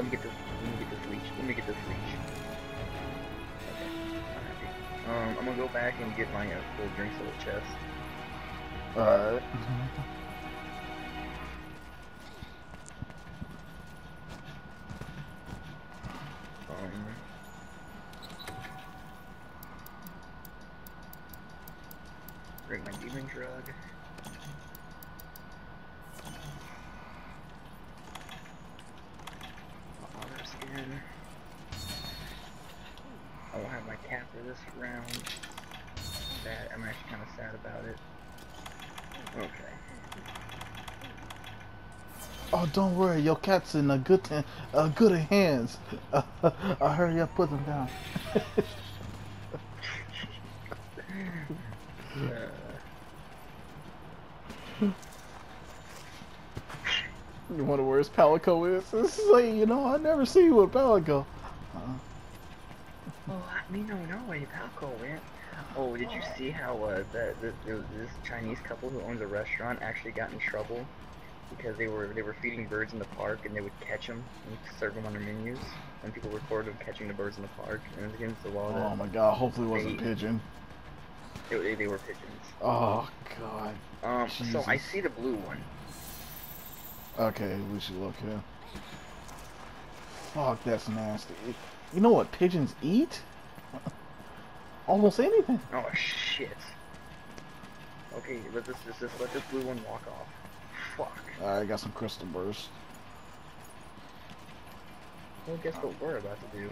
Let me get this. Let me get this leech. Let me get this leech. Okay. I'm happy. Um, I'm gonna go back and get my uh, full drinks of the chest. Alright. Um. Bring my demon drug. My armorskin. I won't have my cap for this round. That I'm actually kind of sad about it. Okay. Oh, don't worry, your cat's in a good uh, good hands. Uh, I'll hurry up, put them down. You wonder where his Palico is? This is like, you know, I never see you with Palico. Uh, Oh, I mean, no, no way, palico went. Oh, did you see how uh, the, the, this Chinese couple who owns a restaurant actually got in trouble because they were they were feeding birds in the park and they would catch them and serve them on their menus and people recorded them catching the birds in the park and it was against the law oh my god, hopefully it wasn't They- pigeon. they, they, they were pigeons. Oh god. Um, so I see the blue one. Okay, we should look here. Fuck, that's nasty. You know what pigeons eat? Almost anything. Oh shit. Okay, let this, this, this let this blue one walk off. Fuck. Alright, I got some crystal burst. Well, guess what we're about to do?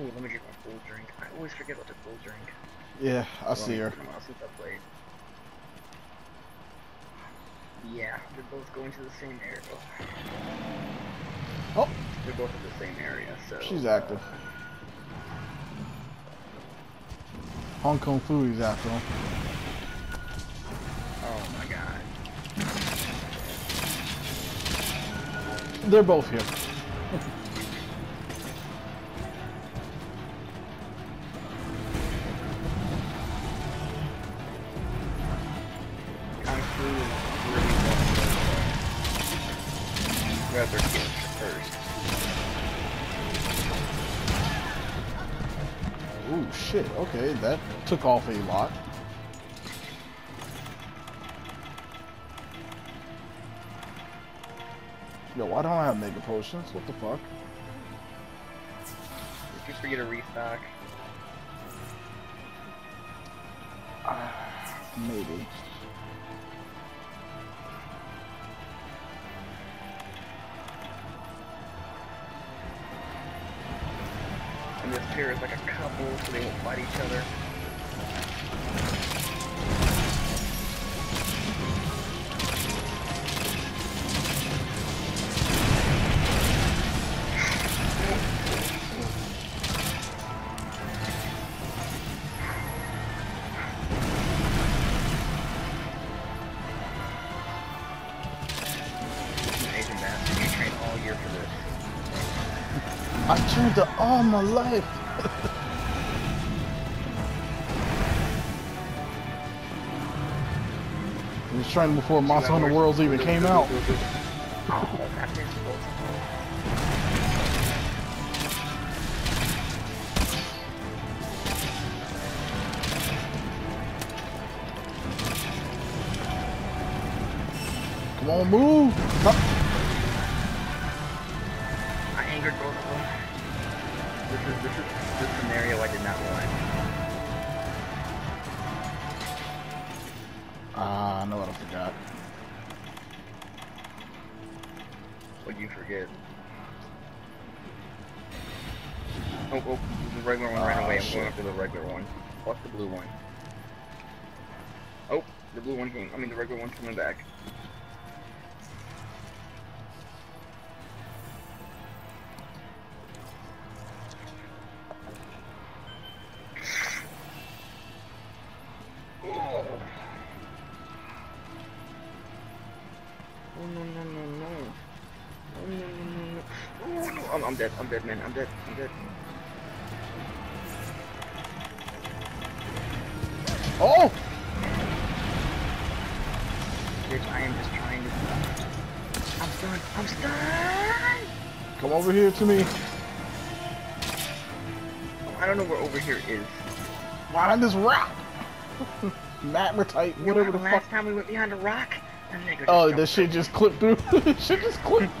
Ooh, let me drink my full drink. I always forget about the full drink. Yeah, I Well, see her. it's been a while since I played. Yeah, they're both going to the same area. Oh. They're both in the same area, so. She's uh, active. Hong Kong foodies after him. Oh my god. They're both here. Okay, that took off a lot. Yo, why don't I have mega potions? What the fuck? Did you forget to restock? Ah, maybe. And this pair is like a couple, so they won't fight each other. All my life. I was training before Monster Hunter Worlds even came out. Come on, move. Forgot. What'd you forget? Oh, oh, the regular one ran Ah, away. I'm shit. going after the regular one. Fuck the blue one. Oh, the blue one came. I mean, the regular one's coming back. I'm, dead. Man. I'm dead. I'm dead. Oh! bitch. I am just trying to. I'm stunned. I'm stunned. Come over here to me. I don't know where over here is. Behind this rock. Magmatite, whatever the the fuck. last time we went behind a rock, Oh, that shit just clipped through. shit just clipped.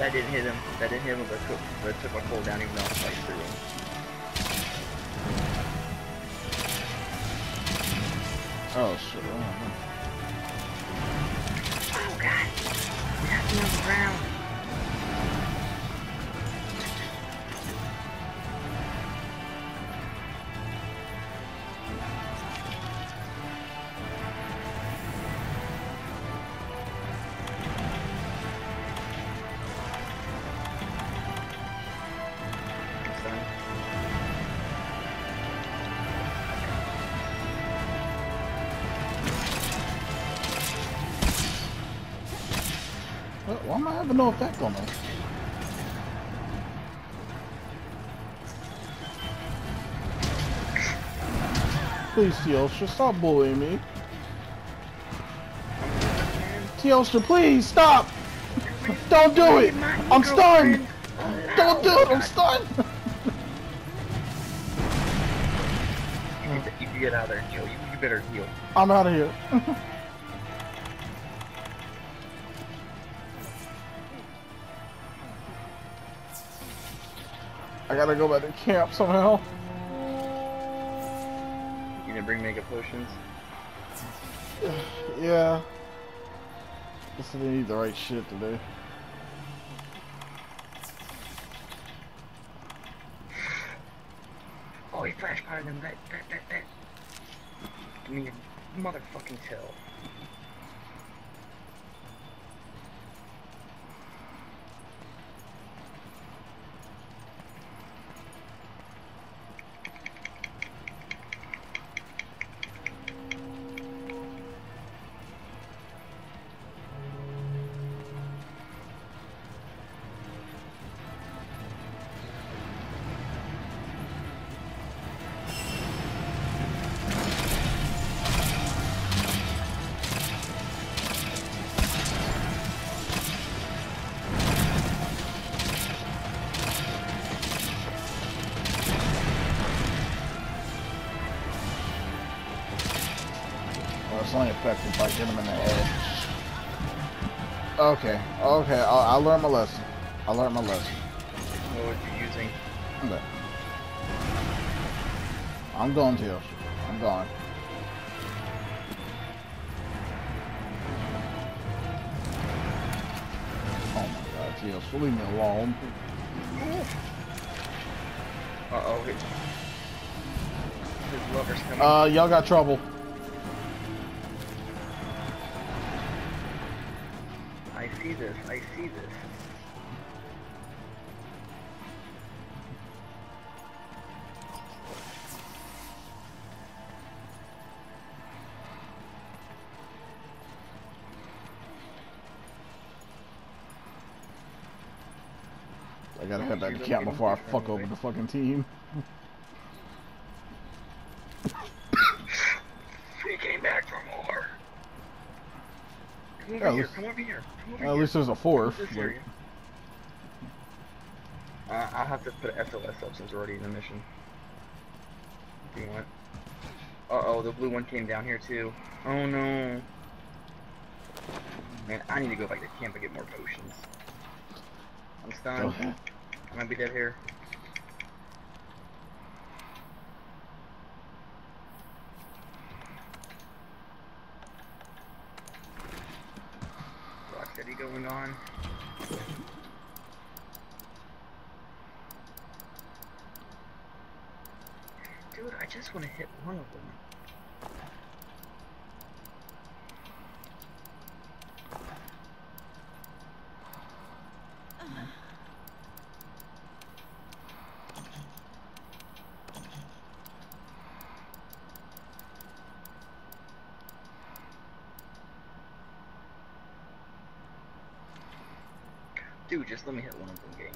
That didn't hit him. That didn't hit him, but took, but took my pull down even though I sliced through him. Oh shit. Oh. Oh god! We have to be Why am I having no effect on them? Please, Teostra, stop bullying me. Teostra, please, stop! Don't do it! I'm stunned! Don't do it, I'm stunned! You need to, get out of there and heal. You, you better heal. I'm out of here. I gotta go back to camp somehow. You gonna bring mega potions? Yeah. Guess they need the right shit today. Oh, he flash fired them. That, that, that, that. Give me your motherfucking tail. Okay, I, I learned my lesson. I learned my lesson. What was you using? Okay. I'm going, Teos. I'm going. Oh my god, Teos, leave me alone. Uh oh. His, his lover's coming. Uh, y'all got trouble. See this. I see this. I gotta head back to camp before I fuck over the fucking team. He came back for more. Come over Yeah, here. let's- Come over here. Come over At here. Least there's a fourth. This but- area. Uh, I'll have to put SOS up since we're already in the mission. If you want. Uh oh, the blue one came down here too. Oh no. Man, I need to go back to camp and get more potions. I'm stunned. Okay. I might be dead here. Rocksteady going on. Dude, I just want to hit one of them. Let me hit one of them game.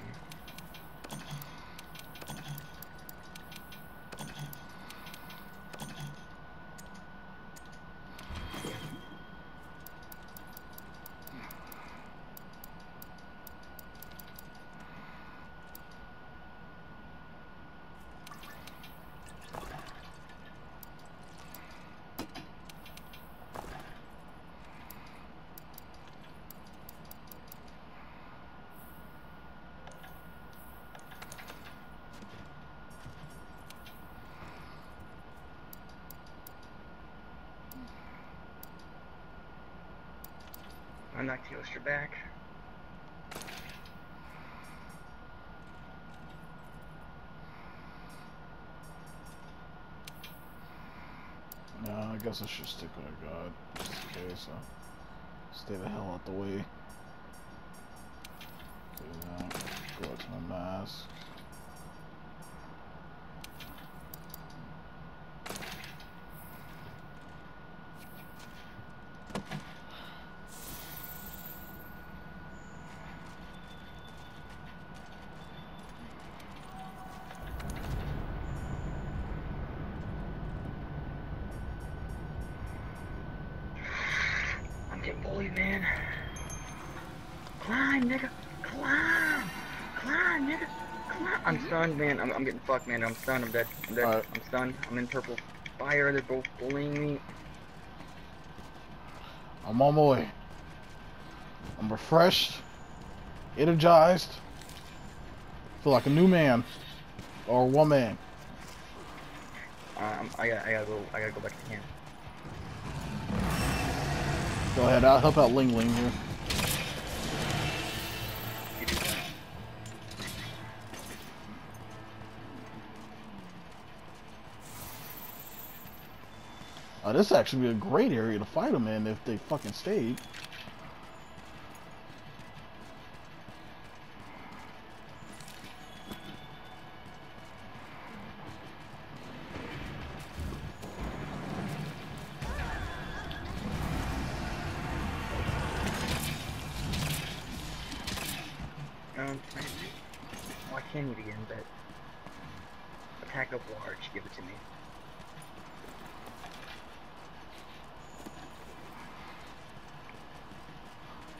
I knocked Yoster back. No, I guess I should stick with God, just in case. Uh, stay the hell out the way. Okay, now, go to my mask. I'm getting bullied, man. Climb, nigga. Climb. Climb, nigga. Climb. I'm stunned, man. I'm, I'm getting fucked, man. I'm stunned. I'm dead. I'm dead. Alright. I'm stunned. I'm in purple fire. They're both bullying me. I'm on my way. I'm refreshed, energized, feel like a new man or woman. I'm, I got. I gotta go. I gotta go back to camp. Go ahead, I'll help out Ling Ling here. This actually be a great area to fight them in if they fucking stayed. Um, well, I can eat again, but attack up large. Give it to me.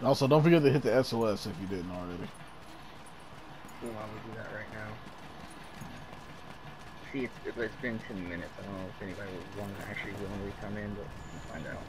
Also, don't forget to hit the SOS if you didn't already. Ooh, I will do that right now. See, it's, it, it's been 10 minutes. I don't know if anybody would want to actually willingly come in, but we'll find out.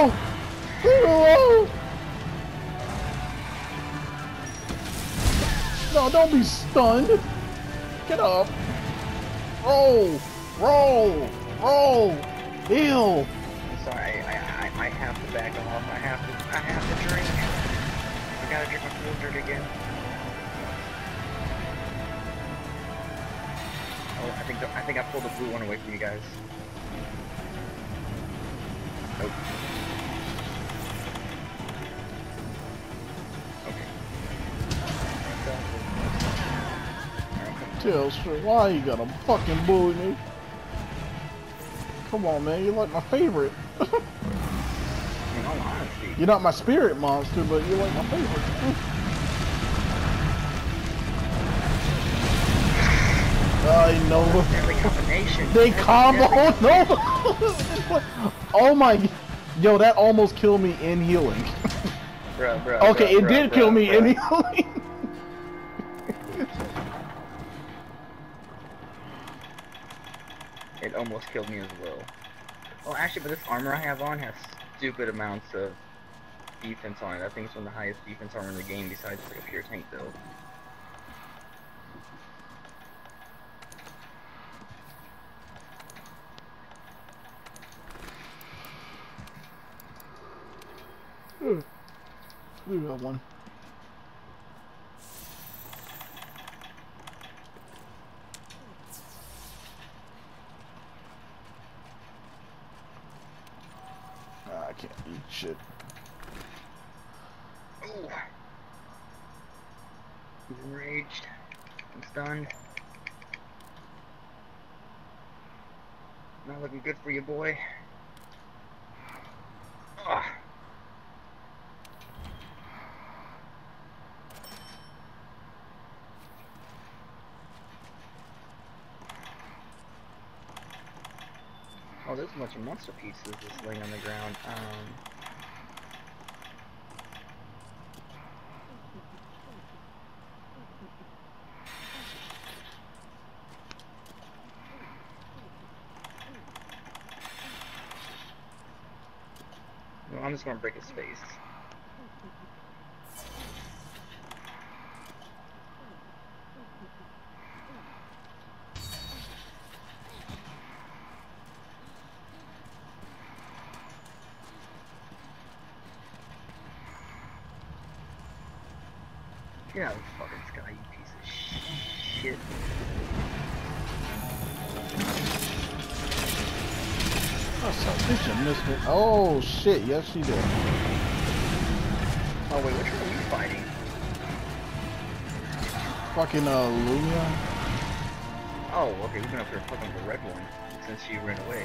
Alone! No, don't be stunned! Get up! Roll! Roll! Roll! Heal! Sorry, I, I, I, I have to back off. I have to, I have to drink. I gotta drink my filtered again. Oh, I think, the, I think I pulled the blue one away from you guys. Nope. Okay. Tails, why you gotta fucking bully me? Come on, man, you're like my favorite. on. In all honesty, You're not my spirit monster, but you're like my favorite. I know. deadly combination. They combo no. oh my, yo, that almost killed me in healing. Bruh, bruh, Okay, bruh, it did kill me bruh. anyway. It almost killed me as well. Oh, actually, but this armor I have on has stupid amounts of defense on it. I think it's one of the highest defense armor in the game besides like a pure tank build. We got one. Ah, I can't eat shit. Ooh. He's enraged. I'm stunned. Not looking good for you, boy. Ah. Oh, there's a bunch of monster pieces just laying on the ground. Um, I'm just gonna break his face. Get out of the fucking sky, you piece of shit. Oh, so bitch, you missed me. Oh shit, yes she did. Oh wait, which one are you fighting? Fucking uh Lumia. Oh, okay, we've been up here fucking the red one since she ran away.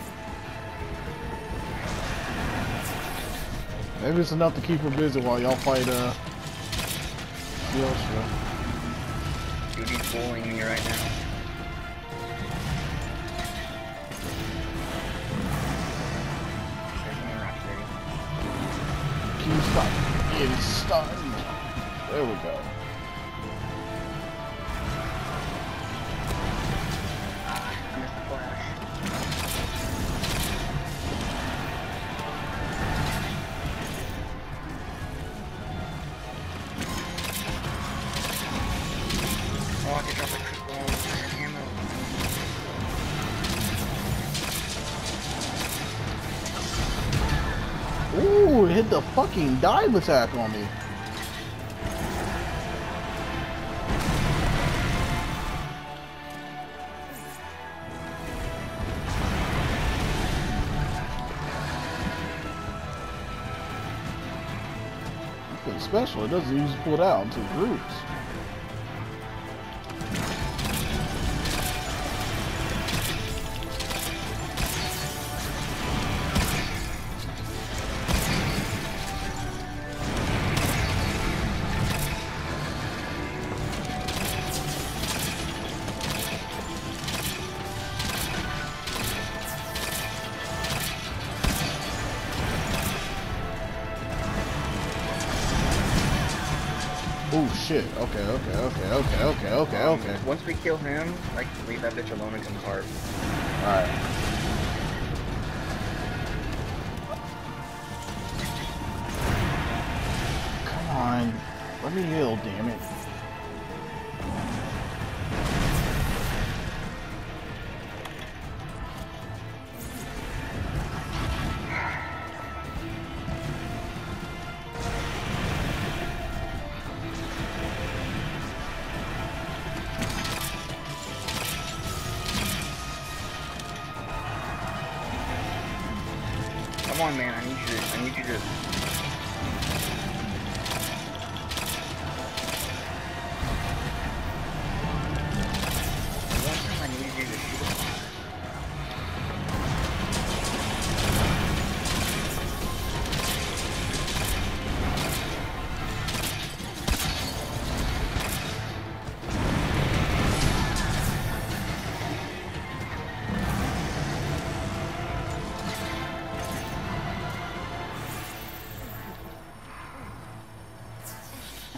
Maybe it's enough to keep her busy while y'all fight uh Dude, he's bullying me right now. There's my rock ready. Can you stop getting stunned? There we go. Fucking dive attack on me. Special. It doesn't usually pull it out into groups. Okay, okay, okay, okay, okay, okay, Um, okay. Once we kill him, like, leave that bitch alone and come hard. Alright. Come on. Let me heal, damn it. On, man. I need you to. I need you to.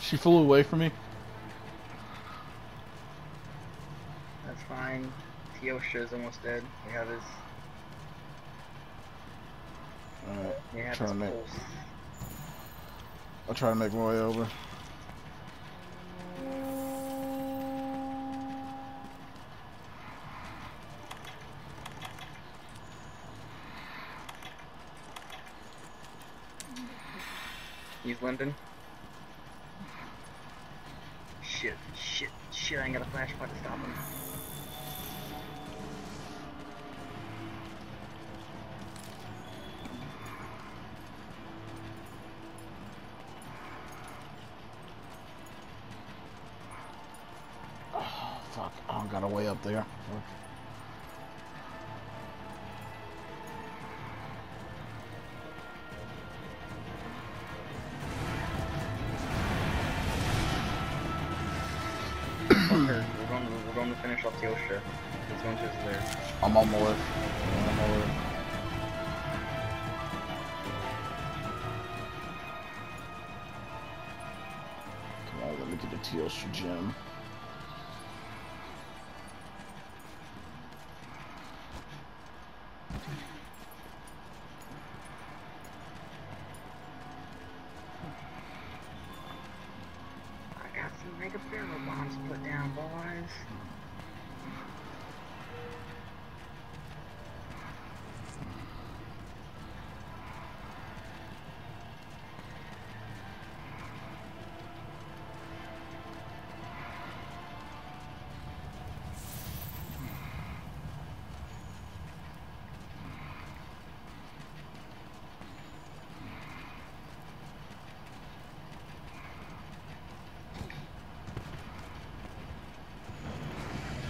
She flew away from me. That's fine. Teostra is almost dead. We have his. Alright, We have Trying his to make- pulse. I'll try to make my way over. He's limping. Shit, shit, shit, I ain't got a flash pod to stop him. Oh, fuck. I don't got a way up there. We're going to, we're going to finish off Teostra. He's going to his there. I'm on my way. I'm on my way. Come on, let me get a Teostra gem.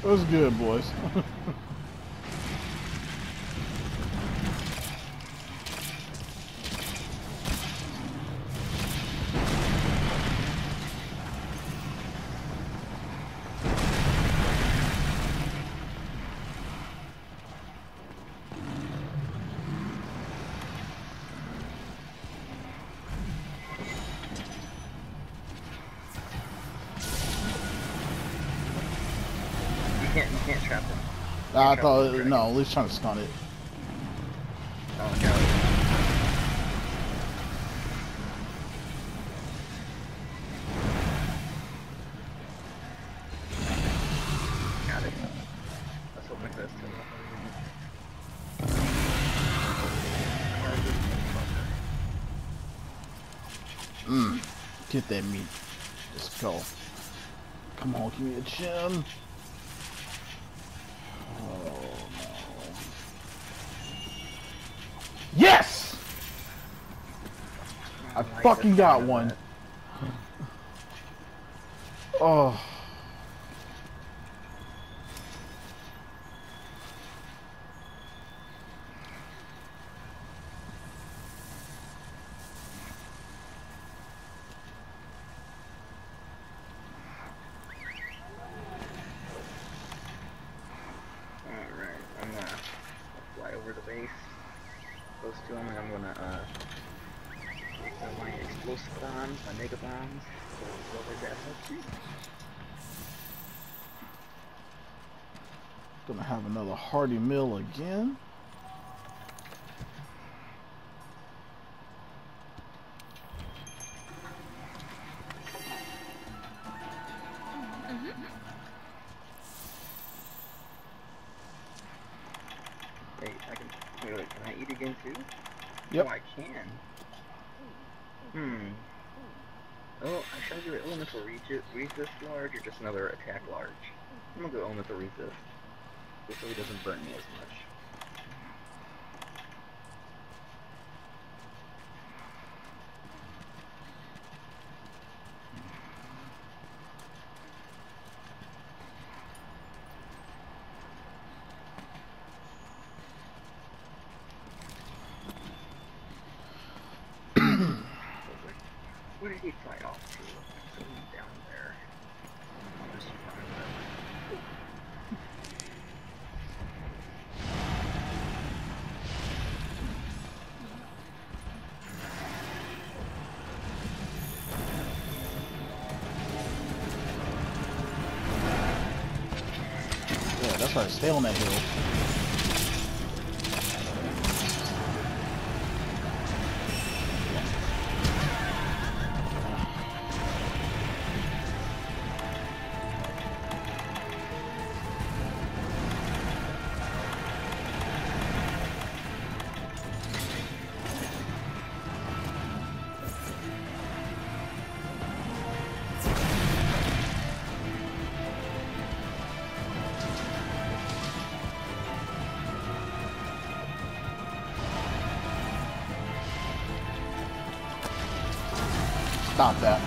It was good, boys. I thought, no, at least trying to stun it. Oh, got it. Let's hope this. Mmm. Get that meat. Let's go. Come on, give me a gem. Fucking got one. Oh. Alright, I'm gonna fly over the base, close to him, and I'm gonna, uh, take some of my explosive bombs, my mega bombs, blow his ass up too. Gonna have another hearty meal again. Try to stay Stop that.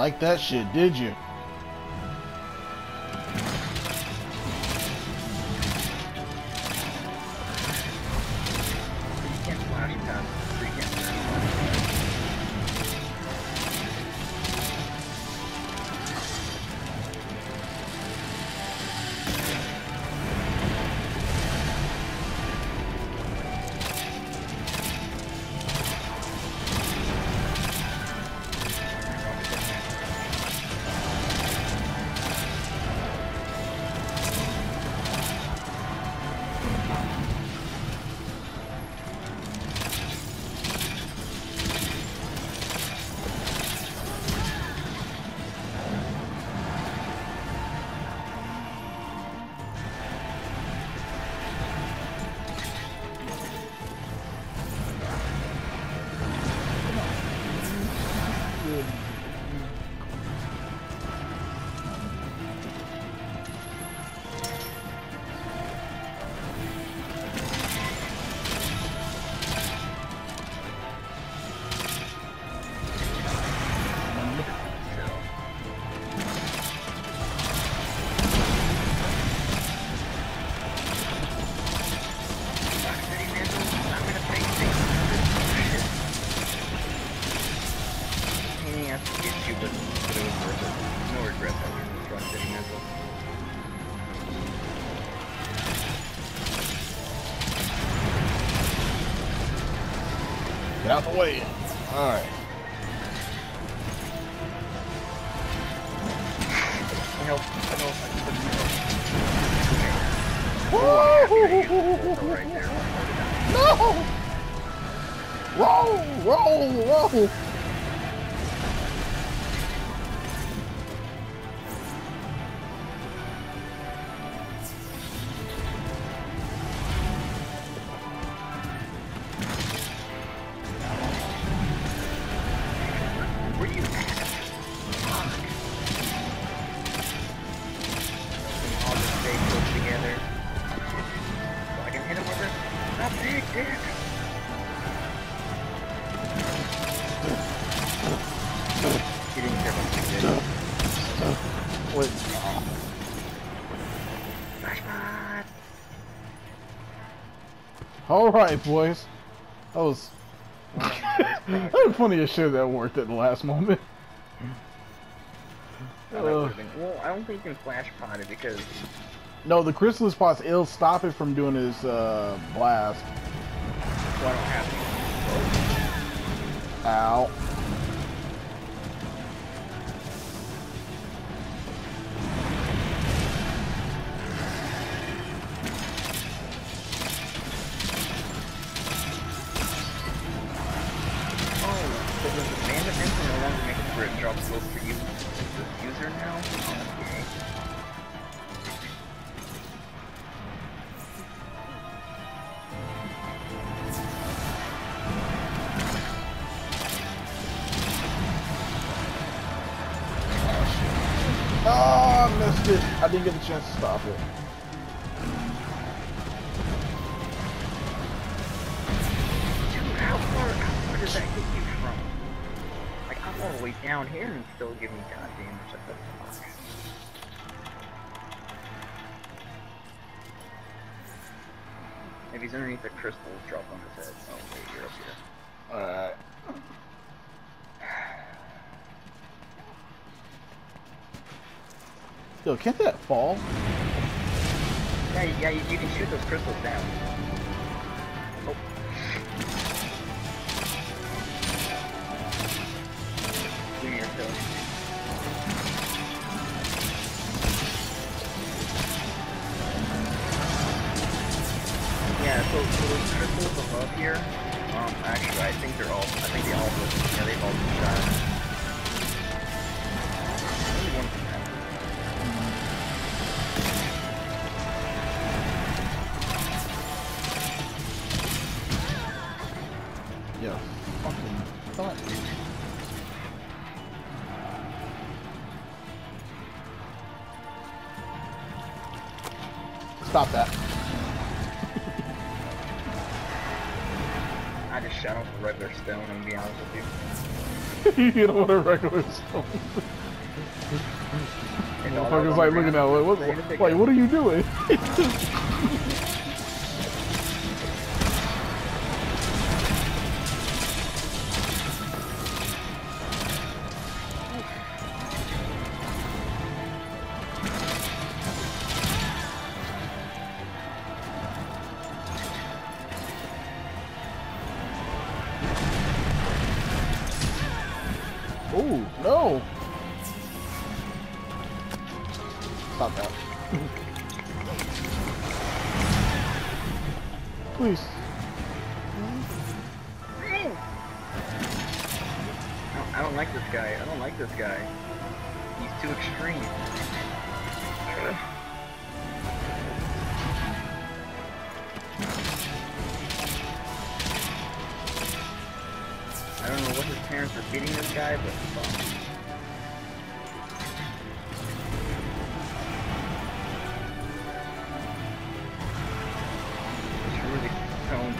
Like that shit, did you? Out the way. Alright. I help, I know if I can put it I'm happy that you used the portal right. No! Roll, roll, roll! Alright, boys. That was. That was funny as shit that worked at the last moment. That well, I don't think you can flash pod it because No, the chrysalis pots, it'll stop it from doing his uh, blast. well, I don't have any. Ow. Where it drops those for you, the user now? Oh, I missed it. I didn't get a chance to stop it. way down here and still give me god damage. If he's underneath the crystal, drop on his head. Oh wait, you're up here. Uh. Yo, can't that fall? Yeah, yeah, you, you can shoot those crystals down. Yo, fucking thought. Stop that. I just shot off a regular stone, I'm gonna be honest with you. you don't want a regular stone. And all that Motherfucker's on like looking at ground, it, what, ready to what, pick wait, what are you doing?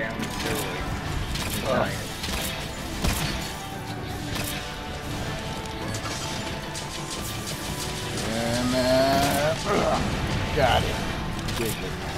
down the. And ugh, got it. Dig it.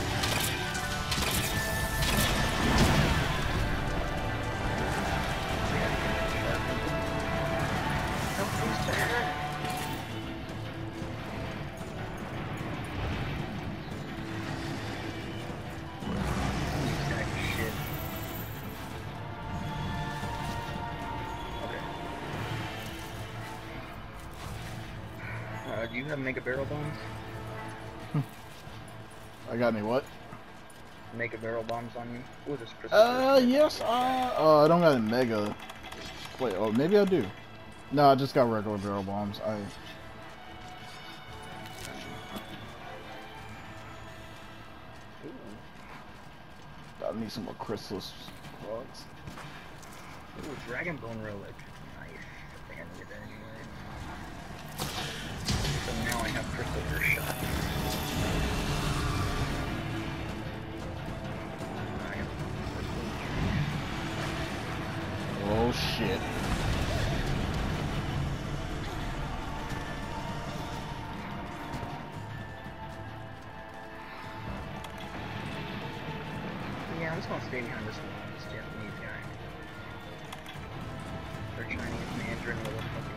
Got any what? Mega barrel bombs on you? Ooh, this crystal. Uh, yes, uh, uh, I don't got a mega. Wait, oh, maybe I do. No, I just got regular barrel bombs. I. I need some more crystals. Bugs. Ooh, dragon bone relic. Nice. I think I need that anyway. So now I have crystal shot. Shit. Yeah, I'm just gonna stay behind this one, this Japanese guy. Or Chinese Mandarin, whatever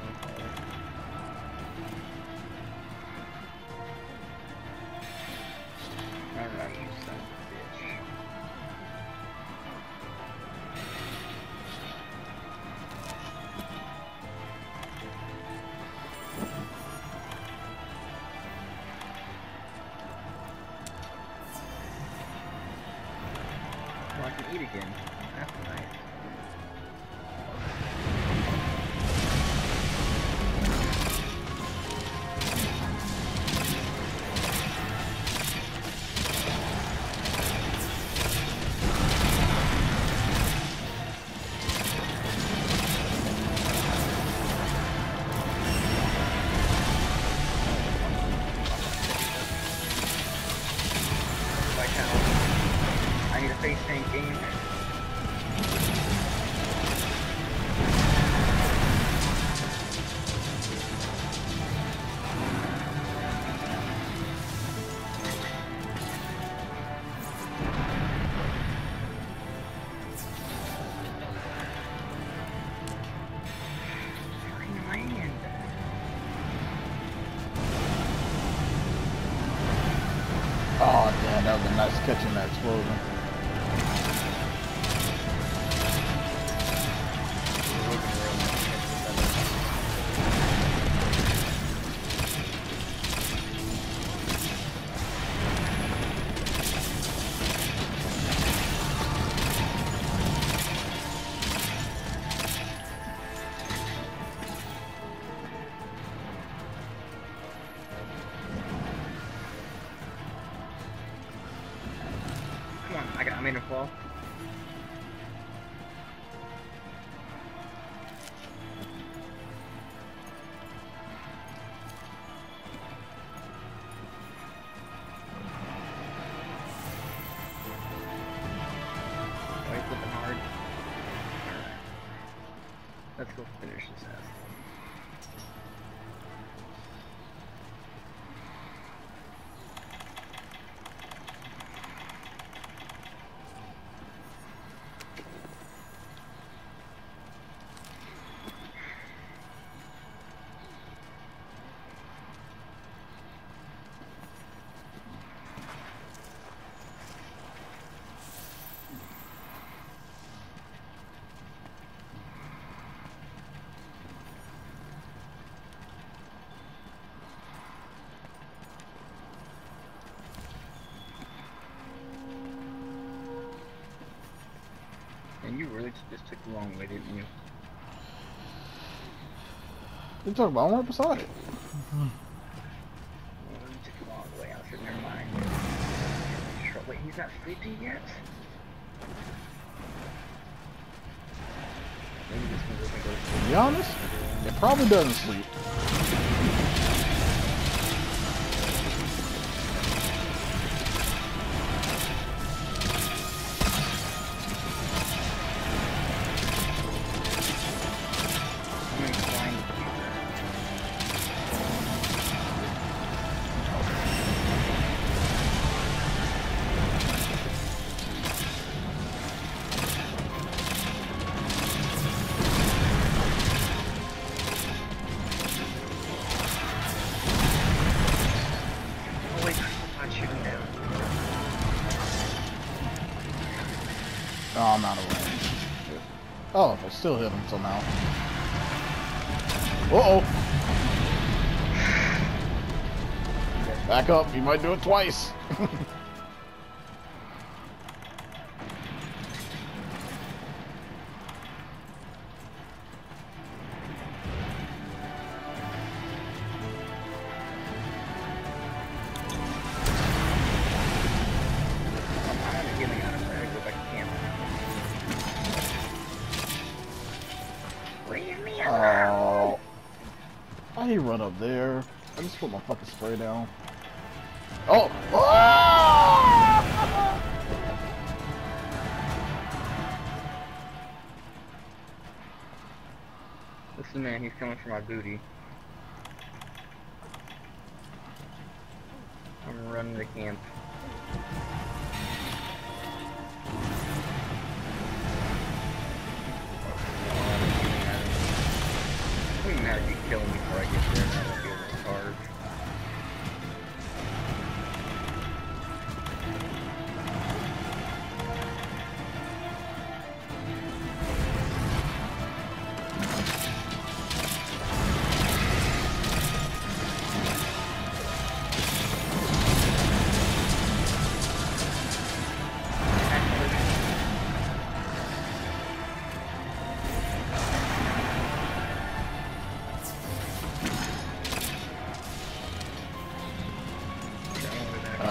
catching that explosion. Just took the long way, didn't you? You talking about? I'm right beside it. Well, you took the long way. I said, never mind. Wait, he's not sleepy yet? Maybe this one doesn't go to To be honest, it probably doesn't sleep. Still hit him somehow. Uh oh. Back up. He might do it twice. put my fucking spray down. Oh! Ah! Listen, man, he's coming for my booty. I'm running the camp.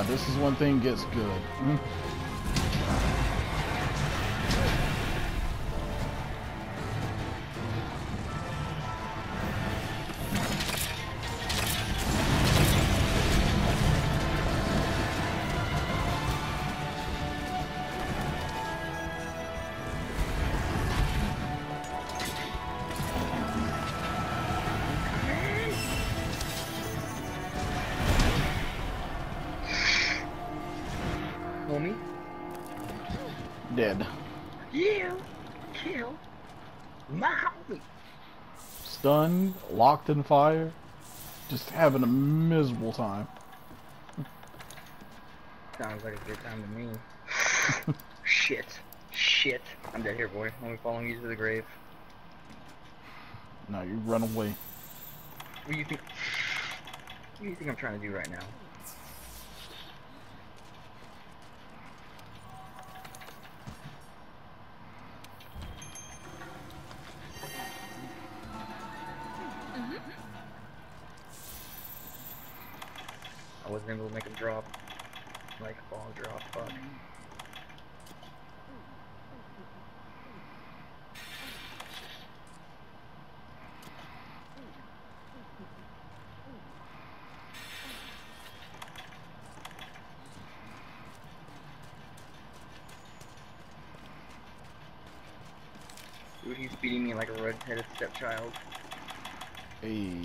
This is when thing gets good. Locked in fire, just having a miserable time. Sounds like a good time to me. Shit. Shit. I'm dead here, boy. I'm following you to the grave. No, you run away. What do you think? What do you think I'm trying to do right now? Wasn't able to make him drop. Like, ball drop, fuck. Dude, he's beating me like a red-headed stepchild. Hey.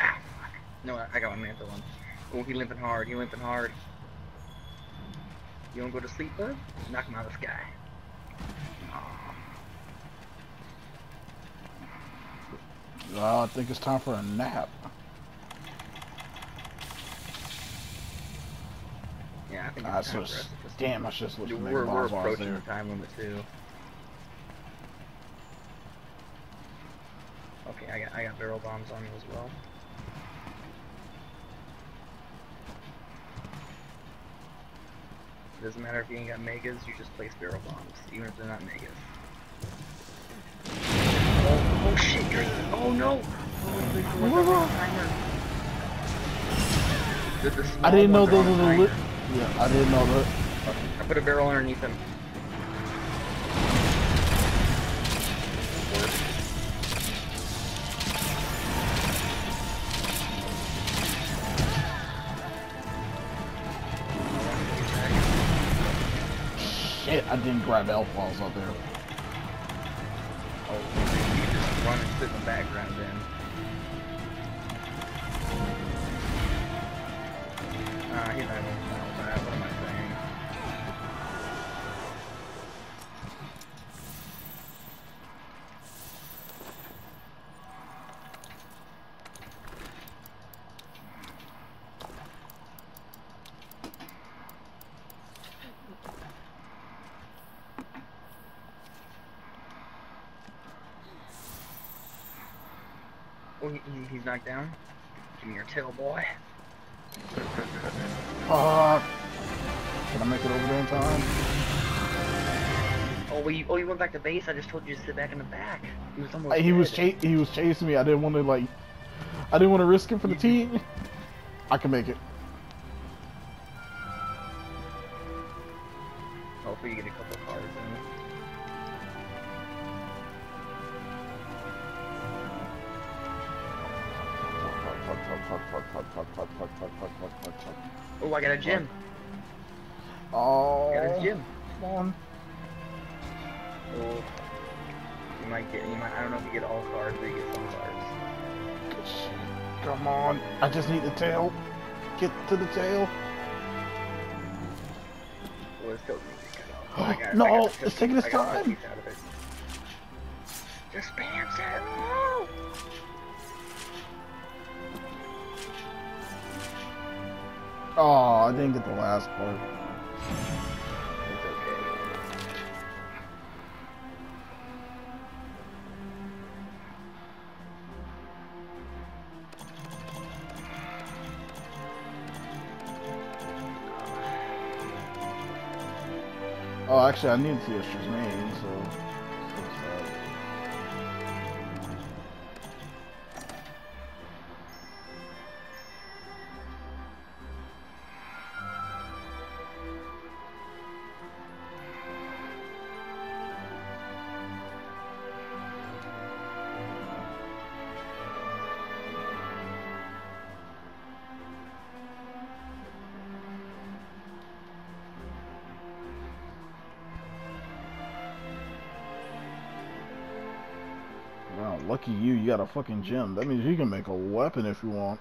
Ah, fuck. No, I, I got my mantle on. Oh, he limping hard. He limping hard. You wanna go to sleep, bud? Knock him out of the sky. Well, I think it's time for a nap. Yeah, I think it's time for it's- us damn, I should switch Dude, to we're, we're Bombs while I was approaching there. the time limit too. Okay, I got I got barrel bombs on you as well. Doesn't matter if you ain't got megas, you just place barrel bombs, even if they're not megas. Oh, oh shit, oh no! Oh. The- the I didn't know those were the lit. Yeah, I didn't know that. I put a barrel underneath him. I didn't grab elf balls out there. Oh, you just run and sit in the background then. Ah, he's not even know that. What am I saying? Oh, he, he's down. Give me your tail, boy. Fuck. Can I make it over there in time? Oh, well, you, oh, you went back to base. I just told you to sit back in the back. He was almost. Uh, He was dead. cha- he was chasing me. I didn't want to like. I didn't want to risk it for the team. I can make it. I got a gem. Oh. I got a gem. Come on. Oh, you might get. You might. I don't know if you get all cards, but you get some cards. Come on. I just need the tail. Get to the tail. Well, it still needs to cut off. I got- I No, it's taking its time. piece out of it. Just spam Oh, I didn't get the last part. Okay. Oh, actually, I need to see Esther's name, so. Got a fucking gem. That means you can make a weapon if you want.